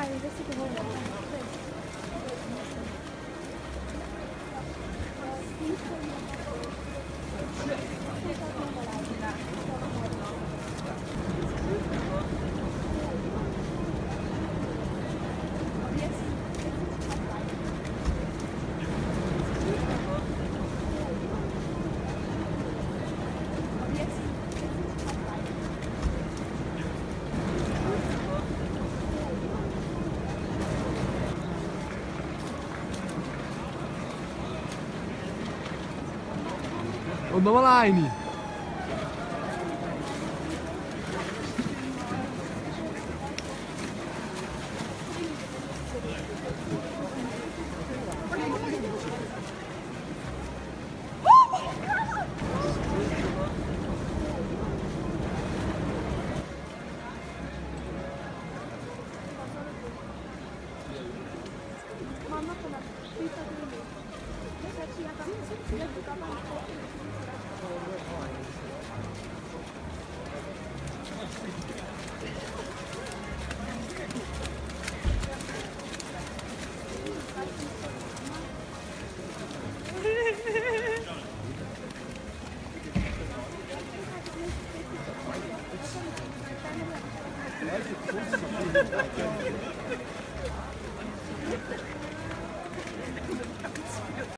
还有一个四十 Und nochmal eine. Mama, komm mal. Ich bin da drüben. Ich hab sie ja ganz so viel, du kannst